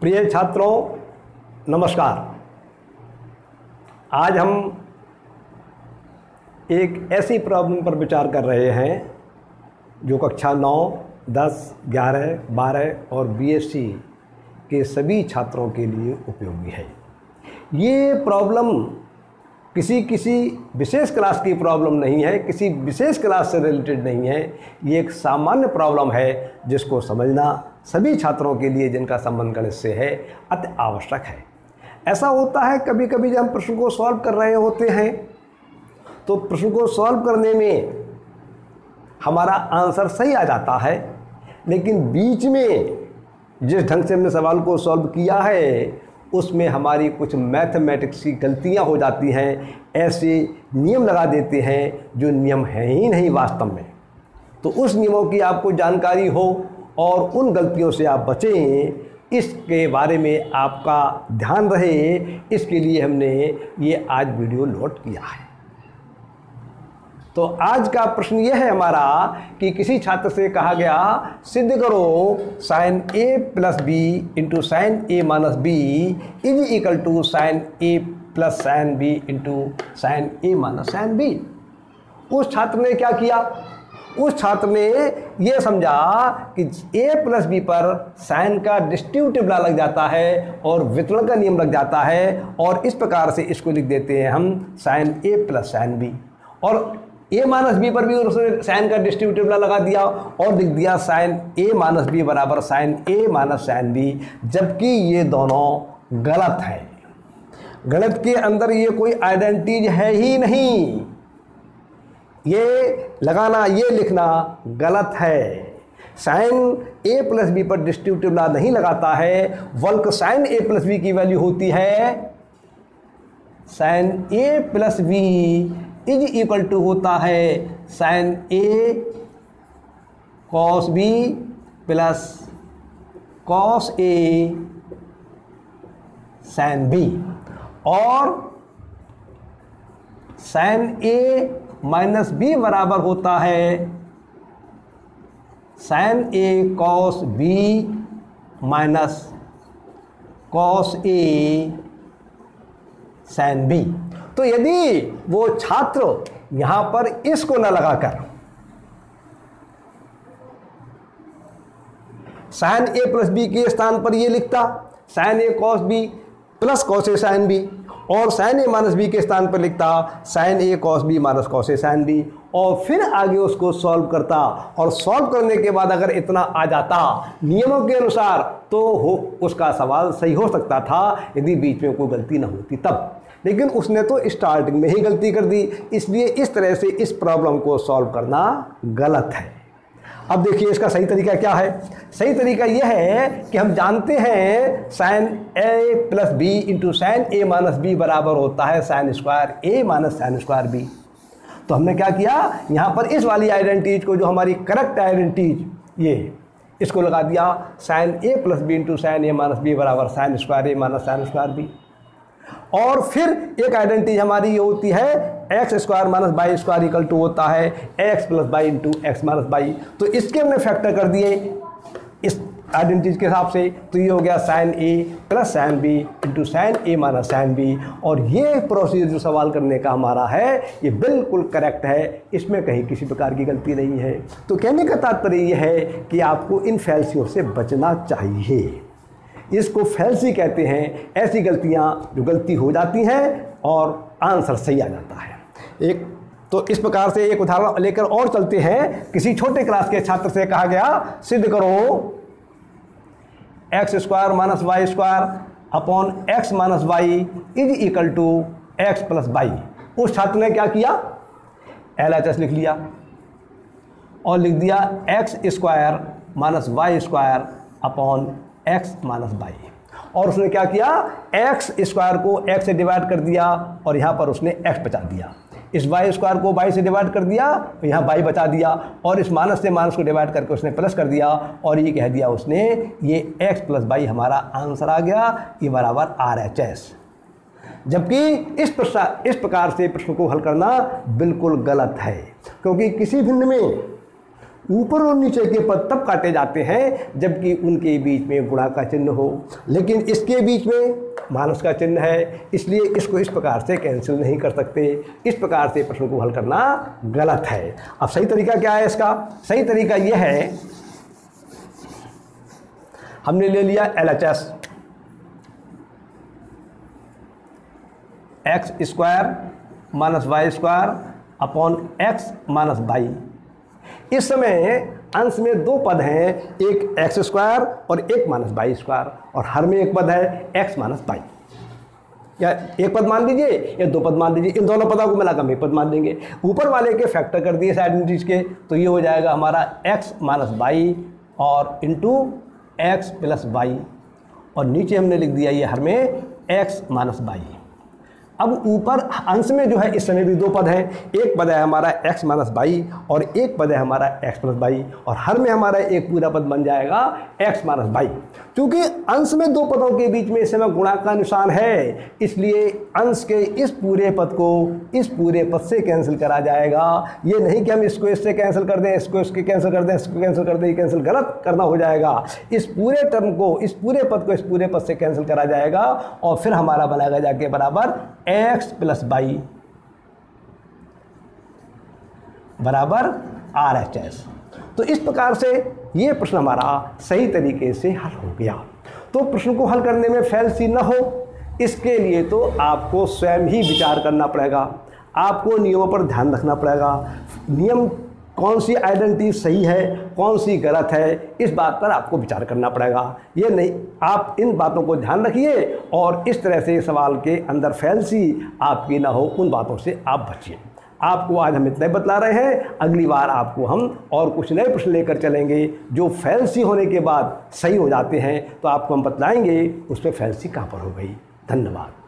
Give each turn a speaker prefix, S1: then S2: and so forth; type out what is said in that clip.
S1: प्रिय छात्रों, नमस्कार। आज हम एक ऐसी प्रॉब्लम पर विचार कर रहे हैं, जो कक्षा नौ, दस, ग्यारह, बारह और बीएससी के सभी छात्रों के लिए उपयोगी है। ये प्रॉब्लम किसी किसी विशेष क्लास की प्रॉब्लम नहीं है, किसी विशेष क्लास से रिलेटेड नहीं है, ये एक सामान्य प्रॉब्लम है जिसको समझना सभी छात्रों के लिए जिनका संबंध गणित से है अति आवश्यक है। ऐसा होता है कभी कभी जब हम प्रश्न को सॉल्व कर रहे होते हैं तो प्रश्न को सॉल्व करने में हमारा आंसर सही आ जाता है, लेकिन बीच में जिस ढंग से हमने सवाल को सॉल्व किया है उसमें हमारी कुछ मैथमेटिक्स की गलतियाँ हो जाती हैं, ऐसे नियम लगा देते हैं जो नियम हैं ही नहीं वास्तव में। तो उस नियमों की आपको जानकारी हो और उन गलतियों से आप बचें, इसके बारे में आपका ध्यान रहे, इसके लिए हमने ये आज वीडियो नोट किया है। तो आज का प्रश्न यह है हमारा कि किसी छात्र से कहा गया, सिद्ध करो sine A plus B into sine A minus B is equal to sine A plus sine B into sine A minus sine B उस छात्र ने क्या किया? उस छात्र ने यह समझा कि a प्लस बी पर साइन का डिस्ट्रीब्यूटिव लग जाता है और वितरण का नियम लग जाता है और इस प्रकार से इसको लिख देते हैं हम sine a plus sine B और ए माइनस बी पर भी उसने साइन का डिस्ट्रीब्यूटिव लगा दिया और लिख दिया साइन ए माइनस बी बराबर sine A minus sine B जबकि ये दोनों गलत है। गलत के अंदर ये कोई आइडेंटिटीज है ही नहीं। ये लगाना, ये लिखना गलत है। साइन ए प्लस बी पर डिस्ट्रीब्यूटिव ला नहीं लगाता है। बल्कि साइन ए प्लस बी की वैल्यू होती है। Sine A plus B is equal to होता है sine A cos B plus cos A sine B. और साइन ए माइनस बी बराबर होता है sine A cos B minus cos A sine B. तो यदि वो छात्र यहाँ पर इसको न लगाकर, साइन ए प्लस बी के स्थान पर ये लिखता, sine A cos B plus cos A sine B, और साइन ए माइनस बी के स्थान पर लिखता, sine A cos B minus cos A sine B, और फिर आगे उसको सॉल्व करता, और सॉल्व करने के बाद अगर इतना आ जाता नियमों के अनुसार तो हो, उसका सवाल सही हो सकता था, यदि बीच में कोई गलती ना होती तब। लेकिन उसने तो स्टार्टिंग में ही गलती कर दी। इसलिए इस तरह से इस प्रॉब्लम को सॉल्व करना गलत है। अब देखिए इसका सही तरीका क्या है? सही तरीका यह है कि हम जानते हैं sine A plus B into sine A minus B बराबर होता है sine square A minus sine square B तो हमने क्या किया? यहाँ पर इस वाली आइडेंटिटीज को, जो हमारी करेक्ट आइडेंटिटीज ये, इसको लगा दिया। Sine A plus B into sine A minus B बराबर sine square A minus sine square B और फिर एक आइडेंटिटी हमारी ये होती है x square minus y square equal to होता है x plus y into x minus y तो इसके हमने फैक्टर कर दिए इस आइडेंटिटी के हिसाब से। तो ये हो गया sine A plus sine B into sine A minus sine B और ये प्रोसीजर जो सवाल करने का हमारा है, ये बिल्कुल करेक्ट है। इसमें कहीं किसी प्रकार की गलती नहीं है। तो कहने का तात्पर्य ये है कि आपको इन फैलसियों से बचना चाहिए। इसको फैलसी कहते हैं। ऐसी गलतियाँ जो गलती हो जाती हैं और आंसर सही आ जाता है। एक तो इस प्रकार से एक उदाहरण लेकर और चलते हैं। किसी छोटे क्लास के छात्र से कहा गया, सिद्ध करो x square minus y square upon x minus y is equal to x plus y उस छात्र ने क्या किया? एल एच एस लिख लिया और लिख दिया x square minus y square upon x minus y और उसने क्या किया? एक्स स्क्वायर को एक्स से डिवाइड कर दिया और यहाँ पर उसने एक्स बचा दिया। इस वाई स्क्वायर को बाई से डिवाइड कर दिया तो यहाँ बाई बचा दिया और इस माइनस से माइनस को डिवाइड करके उसने प्लस कर दिया और ये कह दिया उसने, ये एक्स प्लस बाई हमारा आंसर आ गया, ये बराबर आर एच एस जबकि इस प्रश्न इस प्रकार से प्रश्न को हल करना बिल्कुल गलत है, क्योंकि किसी भिन्न में ऊपर और नीचे के पद तब काटे जाते हैं, जबकि उनके बीच में गुणा का चिन्ह हो। लेकिन इसके बीच में मानस का चिन्ह है, इसलिए इसको इस प्रकार से कैंसिल नहीं कर सकते। इस प्रकार से प्रश्न को हल करना गलत है। अब सही तरीका क्या है इसका? सही तरीका यह है, हमने ले लिया L H S x square minus y square upon x minus y इस समय अंश में दो पद हैं, एक एक्स स्क्वायर और एक माइनस बाई स्क्वायर और हर में एक पद है एक्स माइनस बाई या एक पद मान लीजिए, या दो पद मान लीजिए, इन दोनों पदों को मिलाकर हम एक पद मान देंगे ऊपर वाले के फैक्टर कर दिए साइड के तो ये हो जाएगा हमारा एक्स माइनस बाई और इंटू एक्स प्लस बाई और नीचे हमने लिख दिया ये हर में एक्स माइनस बाई अब ऊपर अंश में जो है इस समय भी दो पद हैं। एक पद है हमारा x माइनस बाई और एक पद है हमारा x प्लस बाई और हर में हमारा एक पूरा पद बन जाएगा x माइनस बाई क्योंकि अंश में दो पदों के बीच में इस समय गुणा का निशान है, इसलिए अंश के इस पूरे पद को इस पूरे पद से कैंसिल करा जाएगा। ये नहीं कि हम इसको इससे कैंसिल कर दें इसको इसके कैंसिल कर दें इसको कैंसिल कर दें कैंसिल गलत करना हो जाएगा। इस पूरे टर्म को, इस पूरे पद को इस पूरे पद से कैंसिल करा जाएगा और फिर हमारा बनाएगा जाके बराबर एक्स प्लस बाई बराबर आर एच एस तो इस प्रकार से ये प्रश्न हमारा सही तरीके से हल हो गया। तो प्रश्न को हल करने में फैलसी न हो, इसके लिए तो आपको स्वयं ही विचार करना पड़ेगा। आपको नियमों पर ध्यान रखना पड़ेगा। नियम कौन सी आइडेंटिटी सही है, कौन सी गलत है, इस बात पर आपको विचार करना पड़ेगा। ये नहीं, आप इन बातों को ध्यान रखिए और इस तरह से सवाल के अंदर फैलसी आपकी ना हो, उन बातों से आप बचिए। आपको आज हम इतने बतला रहे हैं। अगली बार आपको हम और कुछ नए प्रश्न लेकर चलेंगे, जो फैलसी होने के बाद सही हो जाते हैं तो आपको हम बतलाएँगे, उस पर फैलसी कहाँ पर हो गई। धन्यवाद।